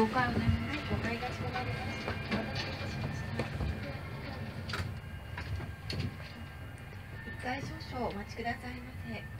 1、がしまりました。一回少々お待ちくださいませ。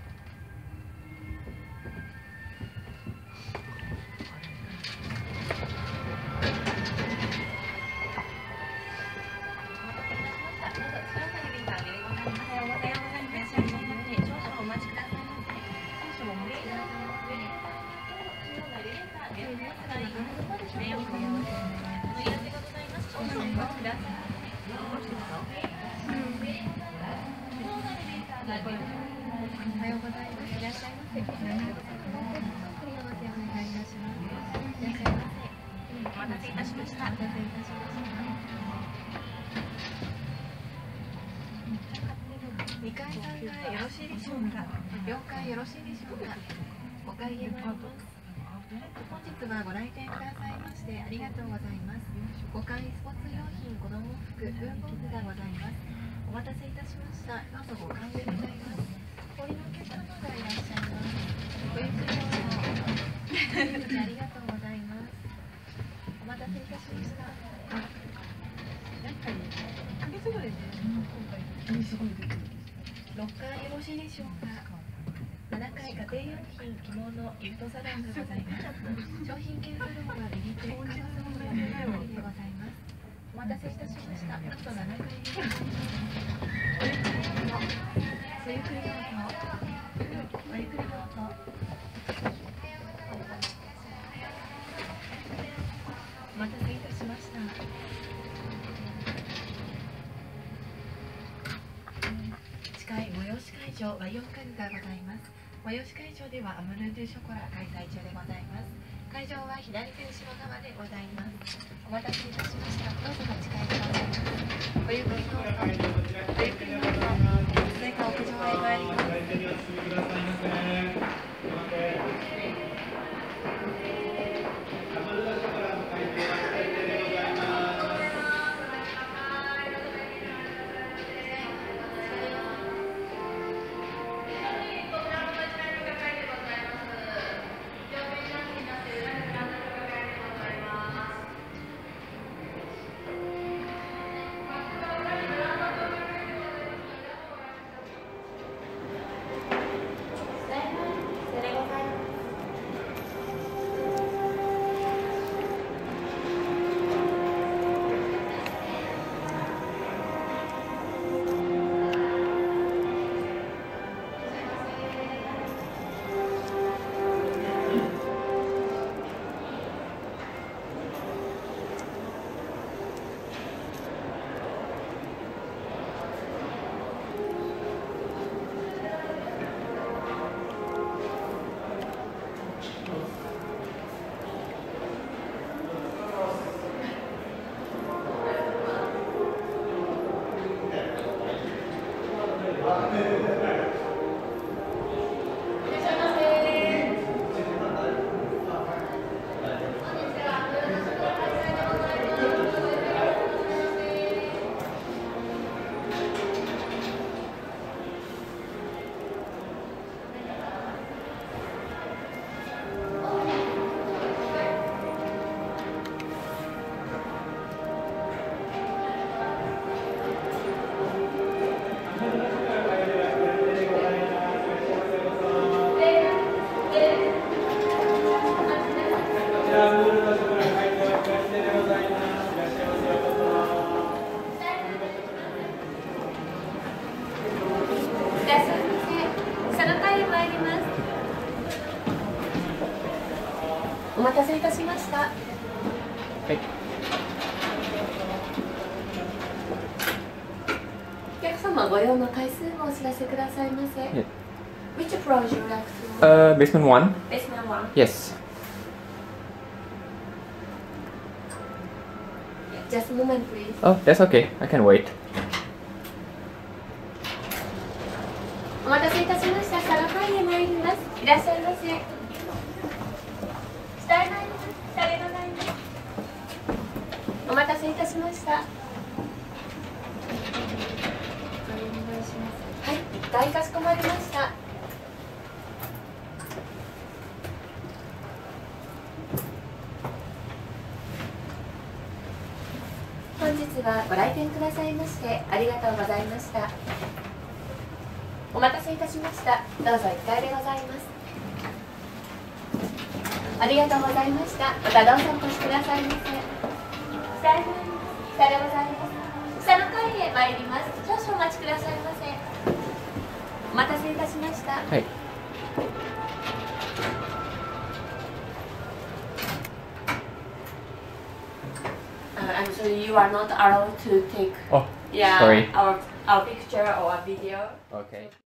よろしいでしょうか4階よろしい。でしょうかお会計参ります本日はご来店くださいましてありがとうございます。5階スポーツ用品子供服文房具がございます。お待たせいたしました。どうぞご歓迎願います。お降りのお客様がいらっしゃいます。ごゆっくりどうぞ。ありがとうございます。お待たせいたしました6階よろしいでしょうか7階家庭用品着物ギフトサロンがございます商品券サロンは右手カバーサロンが左でございますお待たせいたしました。どうぞ7階へごゆっくりどうぞごゆっくりどうぞごゆっくりどうぞお待たせいたしました地下催し会場和洋家具がございます催し会場ではアムルードゥショコラ開催中でございます。会場は左手後ろ側でございます。お待たせいたしました。どうぞお近いください。ごゆっくりどうぞ。ごゆっくりどうぞ。それから屋上へ参りますお待たせいたしました。はい。お客様ご用の回数をお知らせくださいませ。Yeah. Which floor would you like to? Uh, basement one. Basement one. Yes. Just a moment, please. Oh, that's okay. I can wait. お待たせいたしました。はい、一体かしこまりました。本日はご来店くださいましてありがとうございました。お待たせいたしました。どうぞ一階でございます。ありがとうございました。またどうぞお越しくださいませ。下へ下でございます下の階へ参ります少々お待ちくださいませお待たせいたしました Hi. Uh, I'm sorry, you are not allowed to take Oh, yeah Sorry. our our picture or a video. okay.